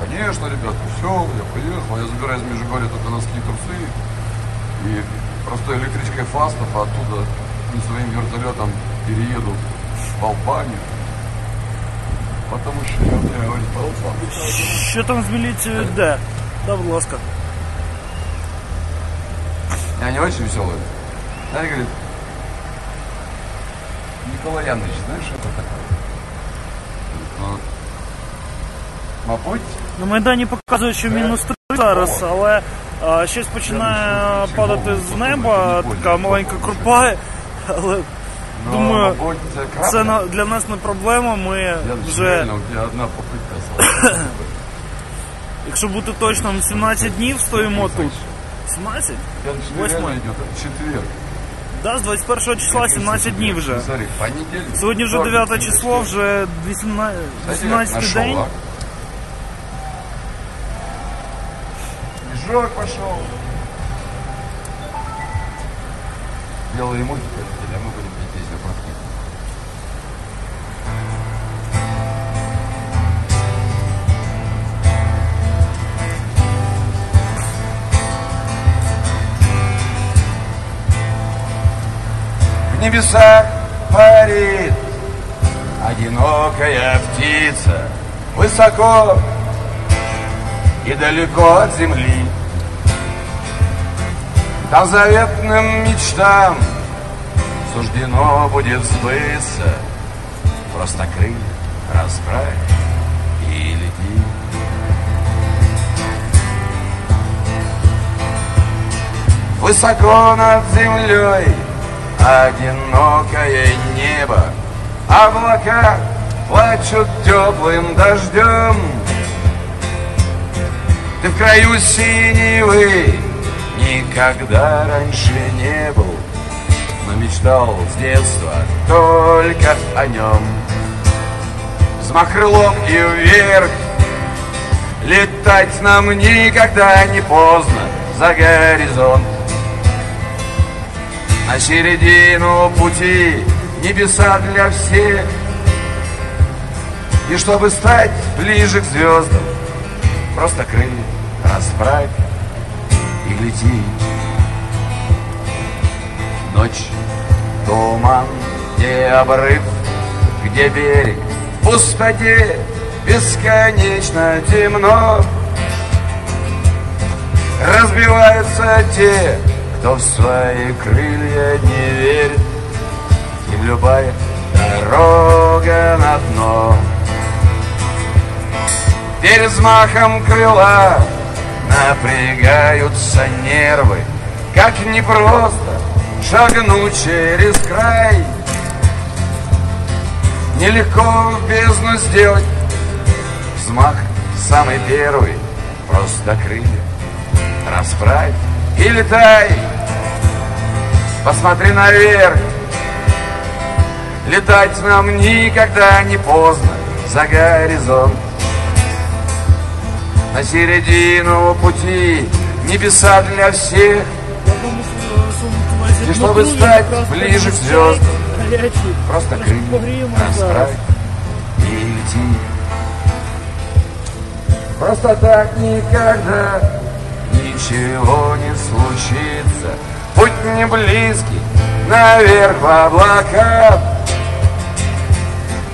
Конечно, ребята, все, я поехал, я забираю из Межигорья только носки и трусы. И просто электричкой Фастов, а оттуда не своим вертолетом перееду в Албанию. Потому що я не говорю по Албанії. Що там з міліцією йде? Да, будь ласка. Я не очень веселый. Она говорит, Николай Яныч, знаешь, что это такое? Ну, мабуть, На Майдані показують, що мінус 3 зараз, але а, щось починає падати з неба, така маленька крупа. Але ну, думаю, мабуть, це крапля. це на- для нас не проблема. Ми Я вже, реально, у тебя одна попытка слава. якщо бути точним, 17 днів стоїмо тут. 17? Я реально Восьмой. идет, это четверг. Да, з 21 числа 17 днів вже. Смотри, понедельник. Сьогодні вже вторник, 9 число, вже 18 Знаете, как 18 нашел, день. Снежок пошел. Белые мультики хотели, а мы будем петь песню про книгу. В небесах парит Одинокая птица Высоко и далеко от земли. Там заветным мечтам Суждено будет сбыться. Просто крылья расправь и лети. Высоко над землей Одинокое небо. Облака плачут теплым дождем Ты в краю синевы. Никогда раньше не был. Но мечтал с детства только о нем. Взмах крылом и вверх. Летать нам никогда не поздно За горизонт. На середину пути небеса для всех. И чтобы стать ближе к звездам Просто крылья расправь и лети Ночь, туман, где обрыв, где берег В пустоте бесконечно темно. Разбиваются те, кто в свои крылья не верит Им любая дорога на дно. Перед взмахом крыла напрягаются нервы. Как непросто шагнуть через край. Нелегко в бездну сделать взмах. Самый первый Просто крылья. Расправь и летай. Посмотри наверх. Летать нам никогда не поздно. За горизонт На середину пути. Небеса для всех. И чтобы стать ближе к звездам. Просто крылья расправь и лети Просто так никогда ничего не случится. Путь не близкий, наверх в облака.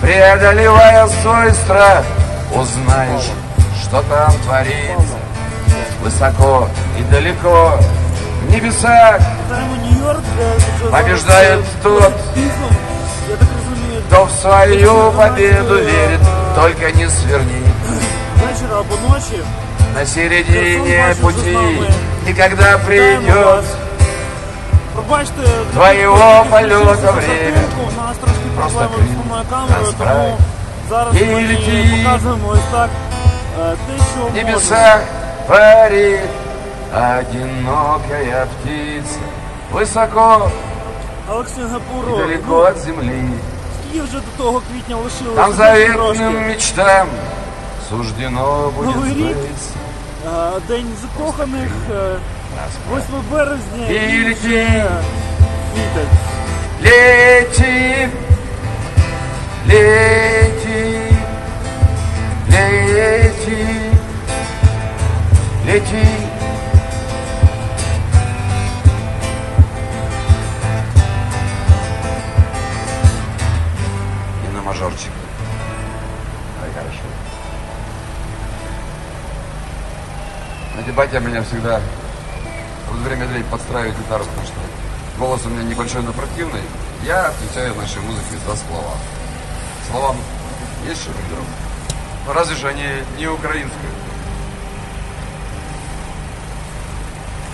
Преодолевая свой страх Узнаешь, что там творится Высоко и далеко в небесах Вітаємо Нью-Йорк. е, вже Побіждає зараз, е, тот. пізно. Я так розумію, Кто в свою победу верит, только не сверни вечора або ночі. На середине пути И когда придет Пробачте, Твоего трохи польоту включився время. затримку. У нас трошки Просто проблеми з крім. самою камерою, Розправ. тому зараз І ми лети. показуємо ось так е, те, що В можемо. небесах парит одинокая птица Высоко Олексій и Гапуров, далеко от земли скільки вже до того квітня лишилося? Там Трошки. заветным мечтам Суждено будет Новый рік. сбыться Е, День закоханих, е, 8 березня І і лети. вже квітень. Лети, лети, лети лети. И на мажорчик. Ай, хорошо. На дебате меня всегда вот время времени подстраивает гитару, потому что голос у меня небольшой, но противный. Я отвечаю нашей музыке за слова. Словам есть что разве же они не украинские?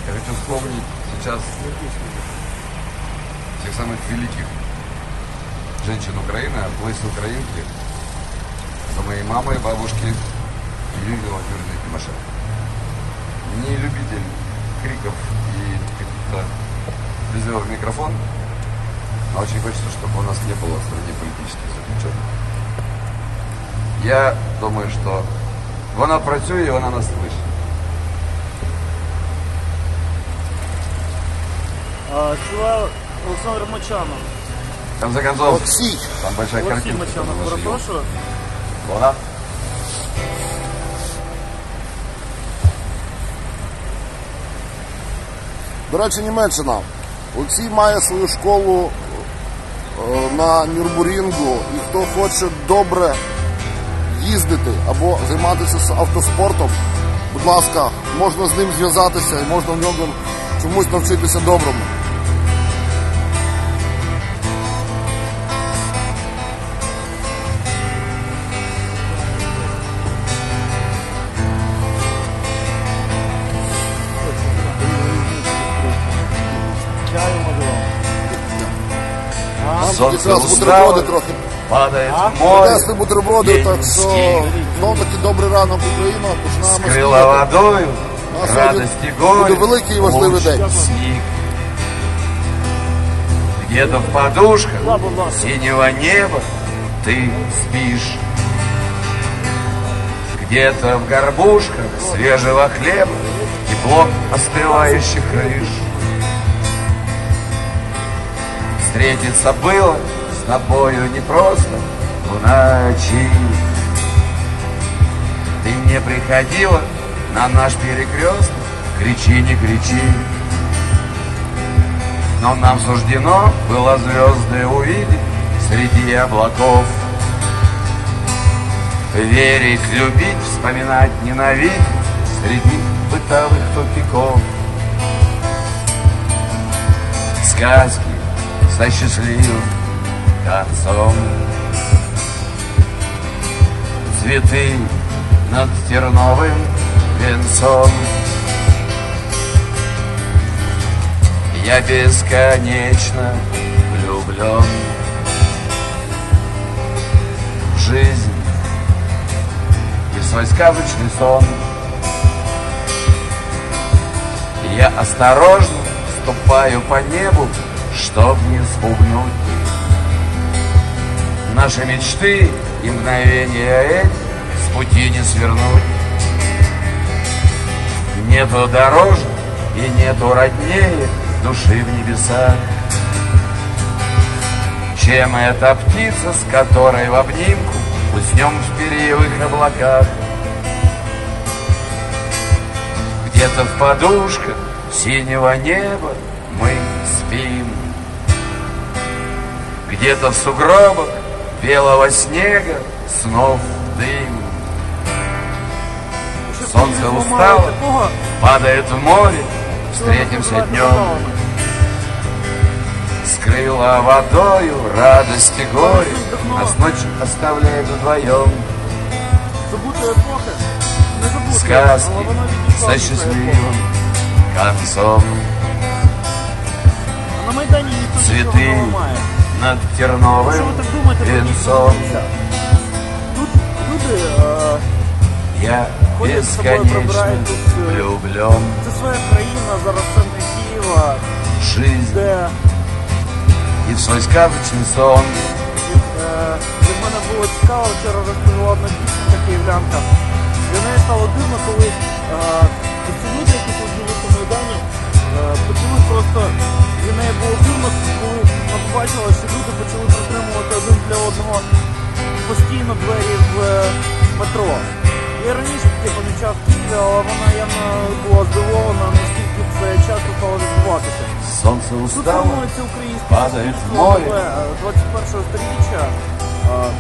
Я хочу вспомнить сейчас тех самых великих женщин Украины, от Лыси Украинки, за моей мамой, бабушки Юлии Владимировны Тимошенко. Не любитель криков и каких-то призывов в микрофон, но очень хочется, чтобы у нас не было в стране политических заключенных. Я думаю, що вона працює і вона нас слышить. А, Співає Олександр Мочанов. В конце концов, Олексій. там большая Олексій картинка. Мочанов, которую мы шьем. перепрошую. Вона? До речі, Німеччина. Олексій має свою школу е, на Нюрбурінгу, і хто хоче добре їздити або займатися автоспортом, будь ласка, можна з ним зв'язатися і можна в нього чомусь навчитися доброму. Сонце якраз устало. бутерброди трохи Падает в море, Принесли бутерброди, так що Ленінський. знов таки добрий ранок Україна. Починаємо скрыла снідати. водою, А сьогодні радости горе, буде великий і важливий луч, день. снег. Где-то в подушках Да, будь ласка. синего неба ты спишь. Где-то в горбушках свежего хлеба тепло остывающих крыш. Встретиться было с тобою непросто в ночи. Ты не приходила на наш перекресток, кричи, не кричи. Но нам суждено было звезды увидеть среди облаков. Верить, любить, вспоминать, ненавидеть среди бытовых тупиков. Сказки со счастливым концом. Цветы над терновым венцом. Я бесконечно влюблен жизнь и свой сказочный сон. Я осторожно ступаю по небу, чтоб не спугнуть Наши мечты и мгновения эти с пути не свернуть. Нету дороже и нету роднее души в небесах, чем эта птица, с которой в обнимку уснем в перьевых облаках. Где-то в подушках синего неба мы спим, где-то в сугробах белого снега снов дым. Солнце устало, Такого, падает в море, що встретимся називають днем. феноменом. Скрыла водою радость и горе, Нас ночь оставляет вдвоем. Забути епохи, не забути, Сказки але воно відійшло со від цієї епохи. счастливым концом. А на Майдані ніхто нічого Цветы не ламає. над Що терновым ви так думаєте, про венцом. нічого? Тут люди, е, Я Ходят с собой, бесконечно пробирают тут, э, влюблен це своя країна, зараз центр Києва, в жизнь де и в свой сказочный сон. Е, Для мене було цікаво, вчора розповіла одна дівчинка київлянка. Для неї стало дивно, коли е, ці люди, почали просто для неї було дивно, коли вона побачила, що люди почали притримувати один для одного постійно двері в е, метро. Я раніше таке помічав в Києві, але вона явно була здивована, наскільки це часто стало відбуватися. Солнце Тут устало. Падає в море. е, 21 сторіччя. е,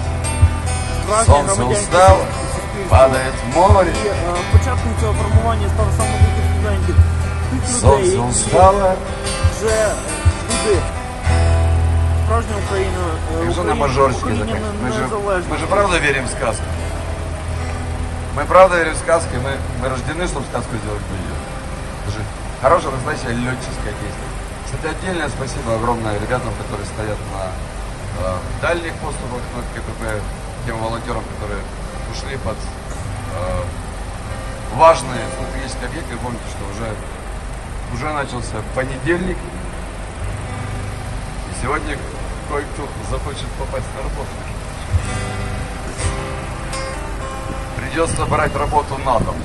громадянське устало. Падает в море. І е, початком цього формування став саме студентів. Тих людей, Солнце які устало. вже люди справжня Україна, е, Как же на Україна, мажорчике Україна заканчивать? Мы же, незалежна. мы же правда верим в сказку. Мы правда верим в сказки, мы, мы рождены, чтобы сказку сделать ее. Это же хорошая, настоящая летческая песня. Кстати, отдельное спасибо огромное ребятам, которые стоят на э, дальних поступах на КПП, тем волонтерам, которые ушли под э, важные стратегические объекты. Вы помните, что уже, уже начался понедельник, и сегодня кое-кто захочет попасть на работу. Придется брать работу на дом.